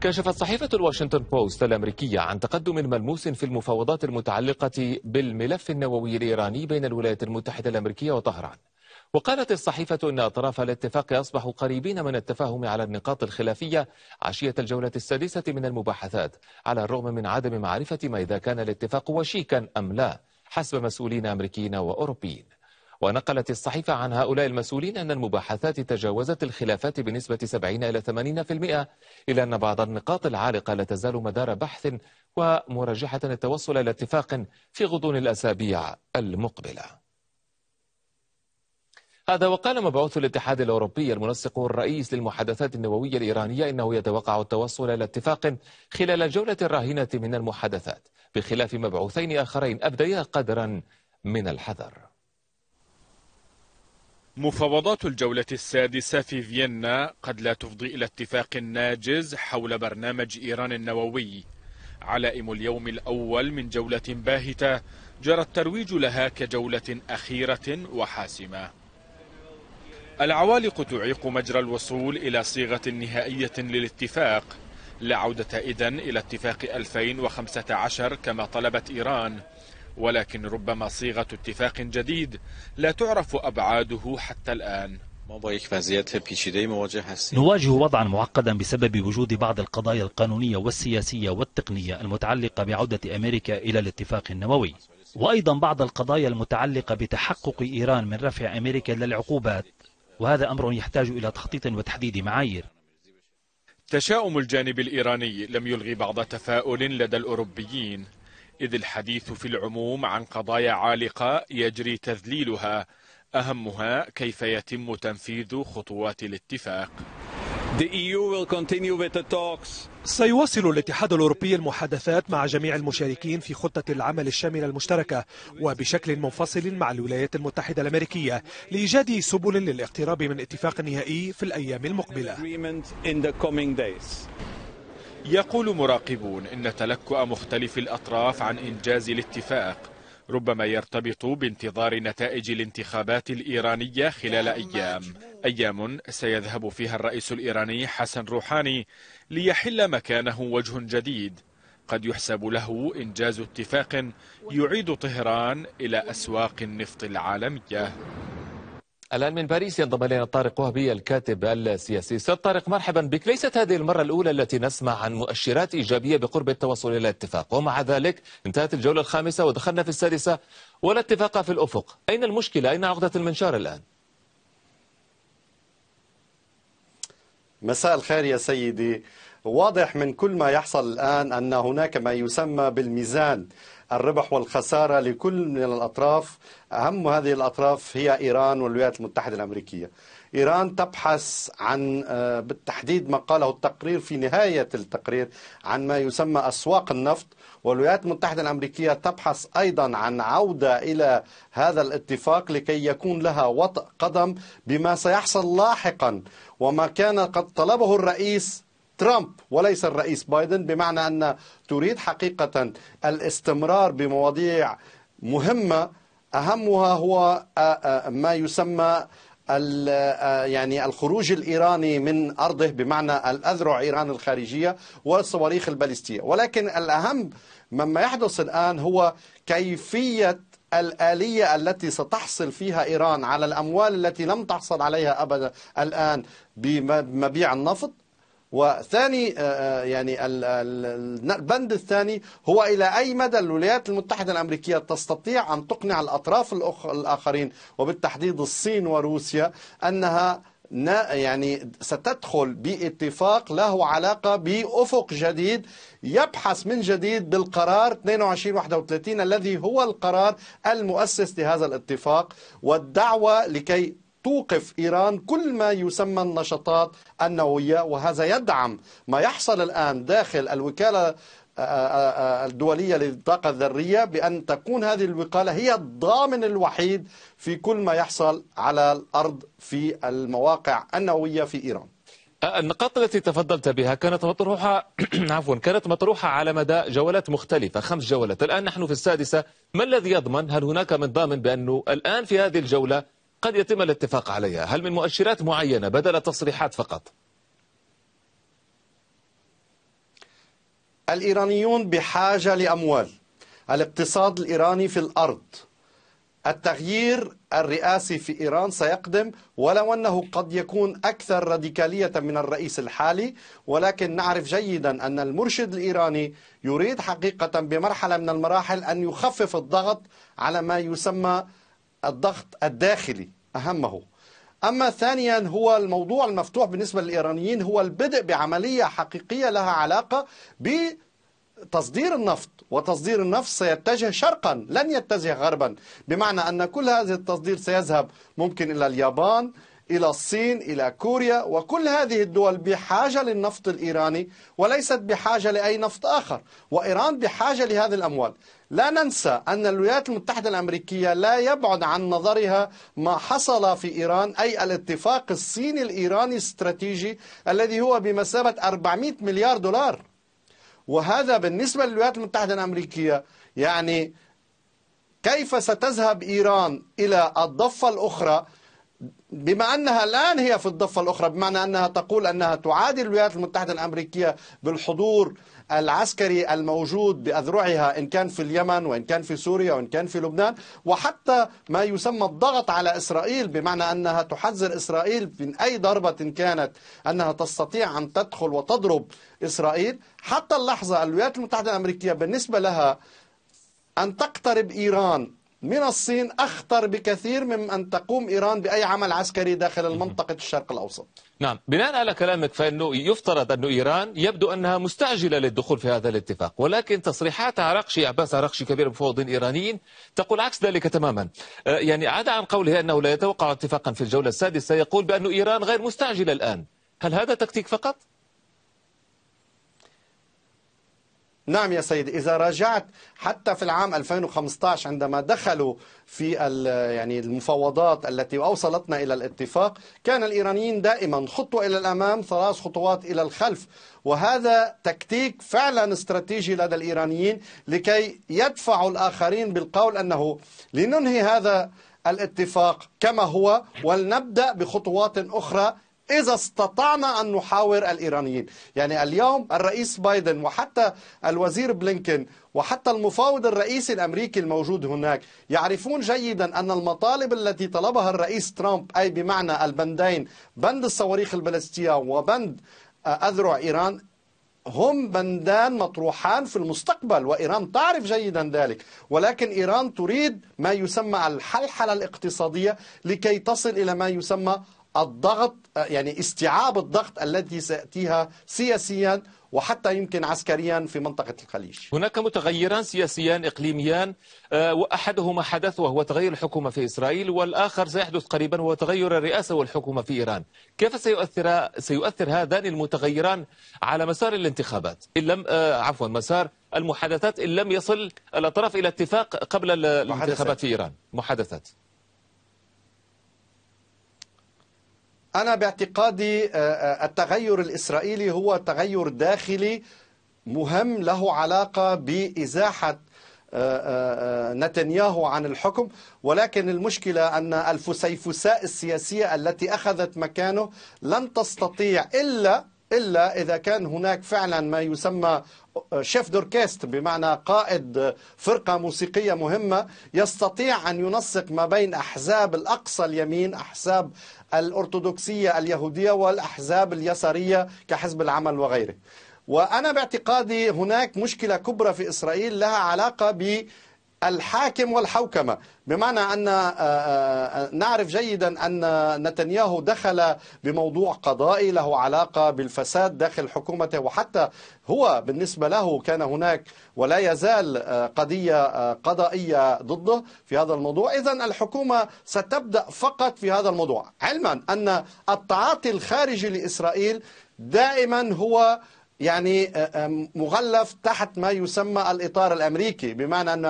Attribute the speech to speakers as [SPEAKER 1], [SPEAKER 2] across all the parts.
[SPEAKER 1] كشفت صحيفة الواشنطن بوست الأمريكية عن تقدم ملموس في المفاوضات المتعلقة بالملف النووي الإيراني بين الولايات المتحدة الأمريكية وطهران. وقالت الصحيفة أن أطراف الاتفاق أصبحوا قريبين من التفاهم على النقاط الخلافية عشية الجولة السادسة من المباحثات على الرغم من عدم معرفة ما إذا كان الاتفاق وشيكا أم لا حسب مسؤولين أمريكيين وأوروبيين. ونقلت الصحيفة عن هؤلاء المسؤولين أن المباحثات تجاوزت الخلافات بنسبة 70 إلى 80% إلى أن بعض النقاط العالقة لا تزال مدار بحث ومرجحة التوصل إلى اتفاق في غضون الأسابيع المقبلة. هذا وقال مبعوث الاتحاد الأوروبي المنسق الرئيس للمحادثات النووية الإيرانية إنه يتوقع التوصل إلى اتفاق خلال الجولة الراهنة من المحادثات بخلاف مبعوثين آخرين أبديا قدرا من الحذر.
[SPEAKER 2] مفاوضات الجولة السادسة في فيينا قد لا تفضي إلى اتفاق ناجز حول برنامج إيران النووي. علائم اليوم الأول من جولة باهتة جرى الترويج لها كجولة أخيرة وحاسمة. العوالق تعيق مجرى الوصول إلى صيغة نهائية للاتفاق. لا عودة إذن إلى اتفاق 2015 كما طلبت إيران. ولكن ربما صيغة اتفاق جديد لا تعرف أبعاده حتى الآن.
[SPEAKER 3] نواجه وضعا معقدا بسبب وجود بعض القضايا القانونية والسياسية والتقنية المتعلقة بعودة أمريكا إلى الاتفاق النووي. وأيضا بعض القضايا المتعلقة بتحقق إيران من رفع أمريكا للعقوبات وهذا أمر يحتاج إلى تخطيط وتحديد معايير.
[SPEAKER 2] تشاؤم الجانب الإيراني لم يلغي بعض تفاؤل لدى الأوروبيين. إذ الحديث في العموم عن قضايا عالقة يجري تذليلها. أهمها كيف يتم تنفيذ خطوات الاتفاق.
[SPEAKER 4] E سيواصل الاتحاد الأوروبي المحادثات مع جميع المشاركين في خطة العمل الشاملة المشتركة وبشكل منفصل مع الولايات المتحدة الأمريكية لإيجاد سبل للاقتراب من اتفاق نهائي في الأيام المقبلة.
[SPEAKER 2] يقول مراقبون إن تلكؤ مختلف الأطراف عن إنجاز الاتفاق ربما يرتبط بانتظار نتائج الانتخابات الإيرانية خلال أيام. أيام سيذهب فيها الرئيس الإيراني حسن روحاني ليحل مكانه وجه جديد. قد يحسب له إنجاز اتفاق يعيد طهران إلى أسواق النفط العالمية.
[SPEAKER 1] الآن من باريس ينضم إلينا طارق وهبي الكاتب السياسي. أستاذ طارق مرحبا بك. ليست هذه المرة الأولى التي نسمع عن مؤشرات إيجابية بقرب التوصل إلى اتفاق ومع ذلك انتهت الجولة الخامسة ودخلنا في السادسة ولا اتفاق في الأفق. أين المشكلة؟ أين عقدة المنشار الآن؟
[SPEAKER 5] مساء الخير يا سيدي. واضح من كل ما يحصل الآن أن هناك ما يسمى بالميزان. الربح والخسارة لكل من الأطراف. أهم هذه الأطراف هي إيران والولايات المتحدة الأمريكية. إيران تبحث عن آه، بالتحديد ما قاله التقرير في نهاية التقرير عن ما يسمى أسواق النفط. والولايات المتحدة الأمريكية تبحث أيضا عن عودة إلى هذا الاتفاق لكي يكون لها وطأ قدم بما سيحصل لاحقا. وما كان قد طلبه الرئيس ترامب وليس الرئيس بايدن بمعنى أن تريد حقيقة الاستمرار بمواضيع مهمة. أهمها هو ما يسمى يعني الخروج الإيراني من أرضه بمعنى الأذرع إيران الخارجية والصواريخ البالستية. ولكن الأهم مما يحدث الآن هو كيفية الآلية التي ستحصل فيها إيران على الأموال التي لم تحصل عليها أبدا الآن بمبيع النفط. وثاني آه، آه، يعني البند الثاني هو إلى أي مدى الولايات المتحدة الأمريكية تستطيع أن تقنع الأطراف الآخرين وبالتحديد الصين وروسيا أنها يعني ستدخل باتفاق له علاقة بأفق جديد يبحث من جديد بالقرار 2231 الذي هو القرار المؤسس لهذا الاتفاق والدعوة لكي توقف إيران كل ما يسمى النشاطات النووية وهذا يدعم ما يحصل الآن داخل الوكالة آه، آه، آه، الدولية للطاقة الذرية بأن تكون هذه الوكالة هي الضامن الوحيد في كل ما يحصل على الأرض في المواقع النووية في إيران.
[SPEAKER 1] النقاط التي تفضلت بها كانت مطروحة عفوا كانت مطروحة على مدى جولات مختلفة خمس جولات. الآن نحن في السادسة. ما الذي يضمن؟ هل هناك من ضامن بأنه الآن في هذه الجولة قد يتم الاتفاق عليها. هل من مؤشرات معينة بدل تصريحات فقط؟
[SPEAKER 5] الإيرانيون بحاجة لأموال. الاقتصاد الإيراني في الأرض. التغيير الرئاسي في إيران سيقدم ولو أنه قد يكون أكثر راديكالية من الرئيس الحالي ولكن نعرف جيدا أن المرشد الإيراني يريد حقيقة بمرحلة من المراحل أن يخفف الضغط على ما يسمى الضغط الداخلي أهمه. أما ثانيا هو الموضوع المفتوح بالنسبة للإيرانيين هو البدء بعملية حقيقية لها علاقة بتصدير النفط وتصدير النفط سيتجه شرقا لن يتجه غربا. بمعنى أن كل هذا التصدير سيذهب ممكن إلى اليابان إلى الصين إلى كوريا وكل هذه الدول بحاجة للنفط الإيراني وليست بحاجة لأي نفط آخر. وإيران بحاجة لهذه الأموال. لا ننسى أن الولايات المتحدة الأمريكية لا يبعد عن نظرها ما حصل في إيران أي الاتفاق الصيني الإيراني الاستراتيجي الذي هو بمثابة 400 مليار دولار. وهذا بالنسبة للولايات المتحدة الأمريكية. يعني كيف ستذهب إيران إلى الضفة الأخرى؟ بما أنها الآن هي في الضفة الأخرى بمعنى أنها تقول أنها تعادل الولايات المتحدة الأمريكية بالحضور العسكري الموجود بأذرعها إن كان في اليمن وإن كان في سوريا وإن كان في لبنان وحتى ما يسمى الضغط على إسرائيل بمعنى أنها تحذر إسرائيل من أي ضربة كانت أنها تستطيع أن تدخل وتضرب إسرائيل. حتى اللحظة الولايات المتحدة الأمريكية بالنسبة لها أن تقترب إيران من الصين أخطر بكثير من أن تقوم إيران بأي عمل عسكري داخل المنطقة الشرق الأوسط.
[SPEAKER 1] نعم. بناء على كلامك فإنه يفترض أن إيران يبدو أنها مستعجلة للدخول في هذا الاتفاق ولكن تصريحات عرقشي عباس عرقشي كبير المفوضين الإيرانيين تقول عكس ذلك تماما. آه، يعني عاد عن قوله أنه لا يتوقع اتفاقا في الجولة السادسة يقول بأن إيران غير مستعجلة الآن. هل هذا تكتيك فقط؟
[SPEAKER 5] نعم يا سيدي إذا راجعت حتى في العام 2015 عندما دخلوا في يعني المفاوضات التي أوصلتنا إلى الاتفاق كان الإيرانيين دائما خطوة إلى الأمام ثلاث خطوات إلى الخلف. وهذا تكتيك فعلا استراتيجي لدى الإيرانيين لكي يدفعوا الآخرين بالقول أنه لننهي هذا الاتفاق كما هو ولنبدأ بخطوات أخرى إذا استطعنا أن نحاور الإيرانيين. يعني اليوم الرئيس بايدن وحتى الوزير بلينكن وحتى المفاوض الرئيسي الأمريكي الموجود هناك يعرفون جيدا أن المطالب التي طلبها الرئيس ترامب أي بمعنى البندين بند الصواريخ البالستية وبند أذرع إيران هم بندان مطروحان في المستقبل وإيران تعرف جيدا ذلك. ولكن إيران تريد ما يسمى الحلحلة الاقتصادية لكي تصل إلى ما يسمى الضغط يعني استيعاب الضغط الذي سيأتيها سياسيا وحتى يمكن عسكريا في منطقة الخليج.
[SPEAKER 1] هناك متغيران سياسيان إقليميان آه، وأحدهما حدث وهو تغير الحكومة في إسرائيل والآخر سيحدث قريبا وهو تغير الرئاسة والحكومة في إيران. كيف سيؤثر, سيؤثر هذان المتغيران على مسار الانتخابات؟ إن لم آه، عفوا مسار المحادثات إن لم يصل الأطراف إلى اتفاق قبل الانتخابات في إيران. محادثات.
[SPEAKER 5] أنا باعتقادي آه، آه، التغير الإسرائيلي هو تغير داخلي مهم له علاقة بإزاحة آه، نتنياهو عن الحكم. ولكن المشكلة أن الفسيفساء السياسية التي أخذت مكانه لن تستطيع إلا إلا إذا كان هناك فعلا ما يسمى شيف دوركيست بمعنى قائد فرقة موسيقية مهمة يستطيع أن ينسق ما بين أحزاب الأقصى اليمين أحزاب الأرثوذكسية اليهودية والأحزاب اليسارية كحزب العمل وغيره. وأنا باعتقادي هناك مشكلة كبرى في إسرائيل لها علاقة ب الحاكم والحوكمة. بمعنى أن آه، آه، نعرف جيدا أن نتنياهو دخل بموضوع قضائي له علاقة بالفساد داخل حكومته وحتى هو بالنسبة له كان هناك ولا يزال آه، قضية قضائية ضده في هذا الموضوع. إذا الحكومة ستبدأ فقط في هذا الموضوع علما أن التعاطي الخارجي لإسرائيل دائما هو يعني آه، مغلف تحت ما يسمى الإطار الأمريكي. بمعنى أن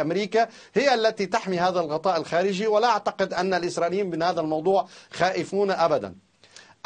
[SPEAKER 5] أمريكا هي التي تحمي هذا الغطاء الخارجي ولا أعتقد أن الإسرائيليين من هذا الموضوع خائفون أبدا.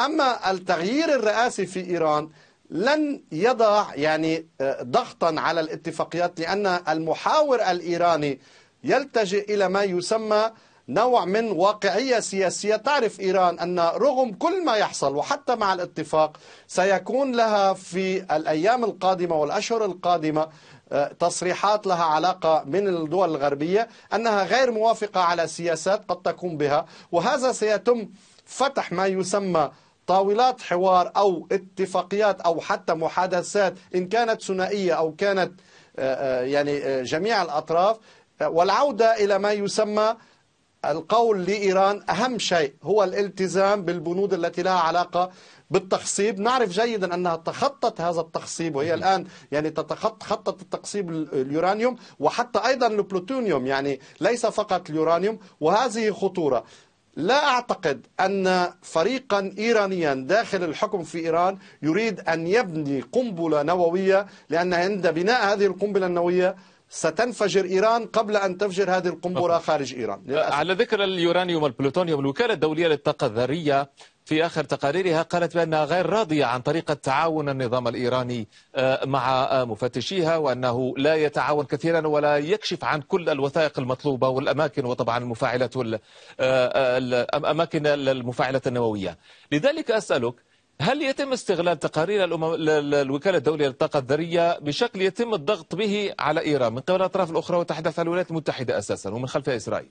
[SPEAKER 5] أما التغيير الرئاسي في إيران لن يضع يعني آه، ضغطا على الاتفاقيات لأن المحاور الإيراني يلتجئ إلى ما يسمى نوع من واقعية سياسية. تعرف إيران أن رغم كل ما يحصل وحتى مع الاتفاق سيكون لها في الأيام القادمة والأشهر القادمة آه، تصريحات لها علاقة من الدول الغربية أنها غير موافقة على سياسات قد تقوم بها وهذا سيتم فتح ما يسمى طاولات حوار أو اتفاقيات أو حتى محادثات إن كانت ثنائية أو كانت آه، يعني جميع الأطراف. والعودة إلى ما يسمى القول لإيران أهم شيء هو الالتزام بالبنود التي لها علاقة بالتخصيب. نعرف جيدا أنها تخطت هذا التخصيب وهي الآن يعني تتخط خطت التخصيب اليورانيوم وحتى أيضا البلوتونيوم يعني ليس فقط اليورانيوم. وهذه خطورة. لا أعتقد أن فريقا إيرانيا داخل الحكم في إيران يريد أن يبني قنبلة نووية لأن عند بناء هذه القنبلة النووية ستنفجر إيران قبل أن تفجر هذه القنبلة خارج إيران.
[SPEAKER 1] للأسف. على ذكر اليورانيوم والبلوتونيوم الوكالة الدولية للطاقة الذرية في آخر تقاريرها قالت بأنها غير راضية عن طريقة تعاون النظام الإيراني آه، مع آه، مفتشيها وأنه لا يتعاون كثيرا ولا يكشف عن كل الوثائق المطلوبة والأماكن وطبعا المفاعلات والأماكن المفاعلات النووية. لذلك أسألك هل يتم استغلال تقارير الأمم الوكالة الدولية للطاقة الذرية بشكل يتم الضغط به على إيران من قبل الأطراف الأخرى وتحدث عن الولايات المتحدة أساسا ومن خلفها إسرائيل؟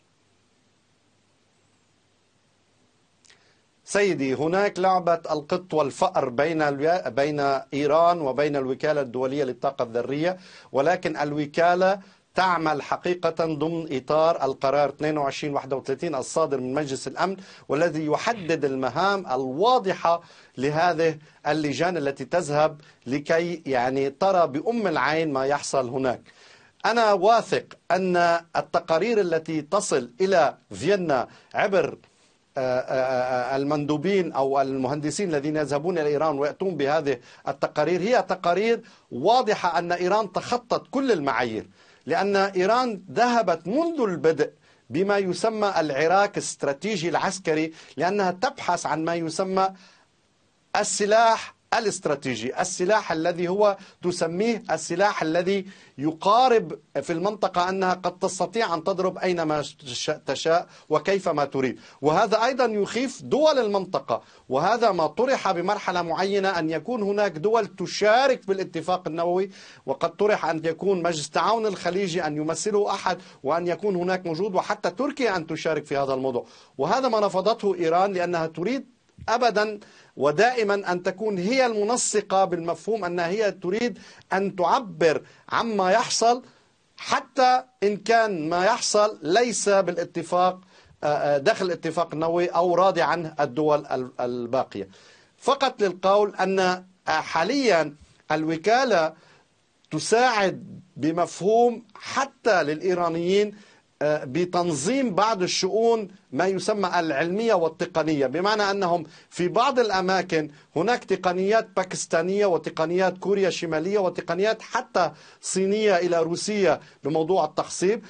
[SPEAKER 5] سيدي هناك لعبة القط والفأر بين بين إيران وبين الوكالة الدولية للطاقة الذرية ولكن الوكالة تعمل حقيقة ضمن إطار القرار 2231 الصادر من مجلس الأمن والذي يحدد المهام الواضحة لهذه اللجان التي تذهب لكي يعني ترى بأم العين ما يحصل هناك. أنا واثق أن التقارير التي تصل إلى فيينا عبر آه، آه، آه، المندوبين أو المهندسين الذين يذهبون إلى إيران ويأتون بهذه التقارير هي تقارير واضحة أن إيران تخطت كل المعايير. لأن إيران ذهبت منذ البدء بما يسمى العراك الاستراتيجي العسكري لأنها تبحث عن ما يسمى السلاح الاستراتيجي السلاح الذي هو تسميه السلاح الذي يقارب في المنطقة أنها قد تستطيع أن تضرب أينما تشاء وكيفما تريد. وهذا أيضا يخيف دول المنطقة. وهذا ما طرح بمرحلة معينة أن يكون هناك دول تشارك بالاتفاق النووي وقد طرح أن يكون مجلس التعاون الخليجي أن يمثله أحد وأن يكون هناك موجود وحتى تركيا أن تشارك في هذا الموضوع. وهذا ما رفضته إيران لأنها تريد أبدا ودائما أن تكون هي المنسقة بالمفهوم أنها هي تريد أن تعبر عما يحصل حتى إن كان ما يحصل ليس بالاتفاق آه، آه، داخل الاتفاق النووي أو راضي عنه الدول الباقية. فقط للقول أن حاليا الوكالة تساعد بمفهوم حتى للإيرانيين آه، بتنظيم بعض الشؤون ما يسمى العلمية والتقنية. بمعنى أنهم في بعض الأماكن هناك تقنيات باكستانية وتقنيات كوريا الشمالية وتقنيات حتى صينية إلى روسية بموضوع التخصيب آه،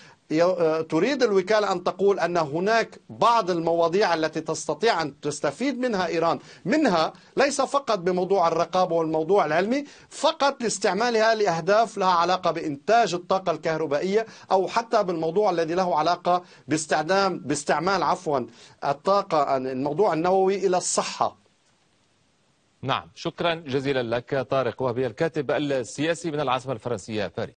[SPEAKER 5] تريد الوكالة أن تقول أن هناك بعض المواضيع التي تستطيع أن تستفيد منها إيران. منها ليس فقط بموضوع الرقابة والموضوع العلمي فقط لاستعمالها لأهداف لها علاقة بإنتاج الطاقة الكهربائية أو حتى بالموضوع الذي له علاقة باستعدام باستعمال عفوا الطاقة الموضوع النووي إلى الصحة.
[SPEAKER 1] نعم شكرا جزيلا لك طارق وهبي الكاتب السياسي من العاصمة الفرنسية باريس.